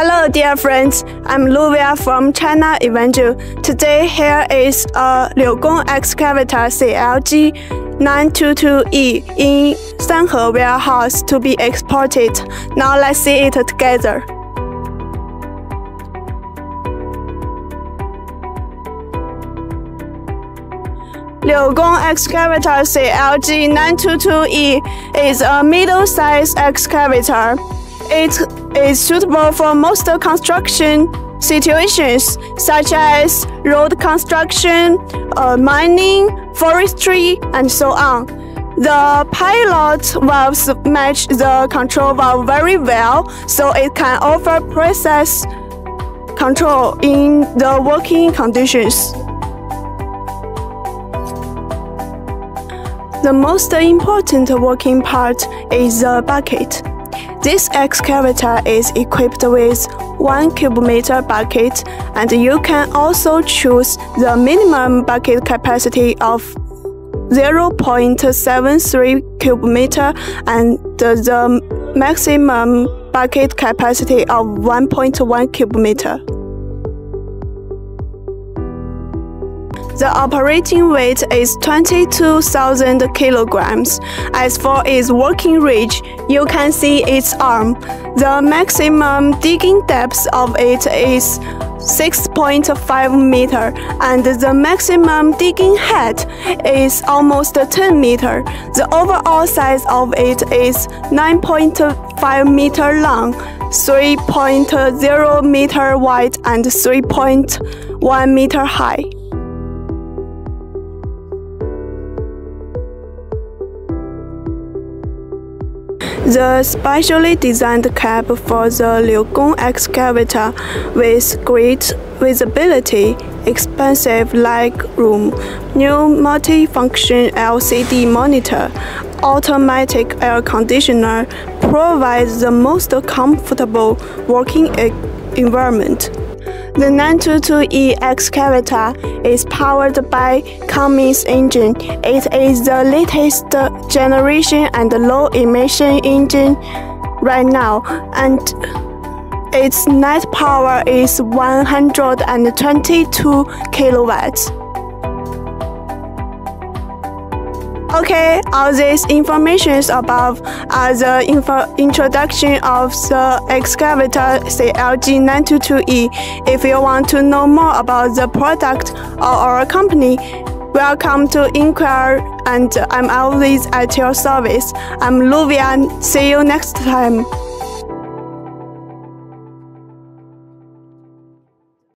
Hello, dear friends. I'm Luvia from China Evangel. Today, here is uh, a Liugong excavator CLG 922E in Sanhe warehouse to be exported. Now let's see it together. Liugong excavator CLG 922E is a middle-sized excavator. It is suitable for most construction situations such as road construction, uh, mining, forestry, and so on. The pilot valves match the control valve very well, so it can offer precise control in the working conditions. The most important working part is the bucket. This excavator is equipped with 1 cubic meter bucket and you can also choose the minimum bucket capacity of 0.73 cubic meter and the maximum bucket capacity of 1.1 cubic meter. The operating weight is 22,000 kilograms. As for its working reach, you can see its arm. The maximum digging depth of it is 6.5 meter and the maximum digging height is almost 10 meter. The overall size of it is 9.5 meter long, 3.0 meter wide and 3.1 meter high. The specially designed cab for the Liugong excavator with great visibility, expansive leg room, new multi-function LCD monitor, automatic air conditioner provides the most comfortable working environment. The 922E excavator is powered by Cummins engine. It is the latest generation and low emission engine right now, and its net power is 122 kilowatts. Okay, all these informations above are the info introduction of the excavator CLG922E. If you want to know more about the product or our company, welcome to inquire and I'm always at your service. I'm Luvia. See you next time.